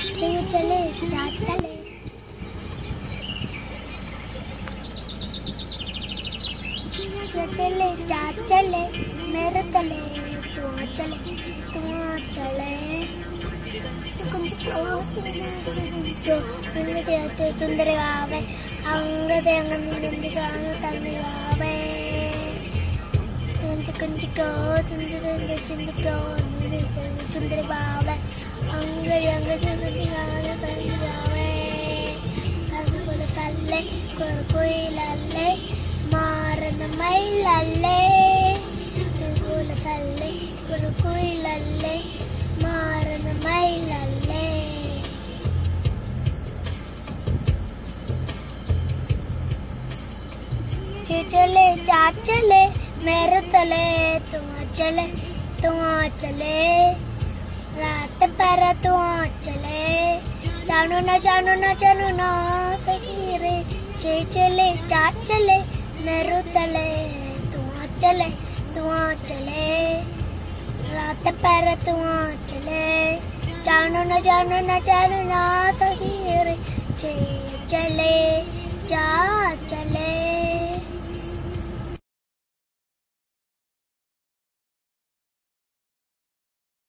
चले चले जा चले जा चले जा चले मेरे तले तू चले तू चले സുന്ദരവാവേ അങ്ങതെ അങ്ങനെ കാണു തന്നിവാവേ ചിക്കോ ചിന്തിക്കോ ചിന്തിക്കോ സുന്ദരവാവേ അങ്ങനെ അങ്ങനെ கொயில் அல்லை மாறன மயில் அல்லை திருகோல சல்லை ஒரு கோயில் அல்லை மாறன மயில் அல்லை चले जा चले मेरे तले तुम चले तुम चले रात पर तुम चले जानो ना जानो ना जानो ना तकीरे चे चले जा चले मेरु तले तू चले तू चले रात पैर तू चले जानो न जानो न, जानो ना तकीरे चे चले, जा चले।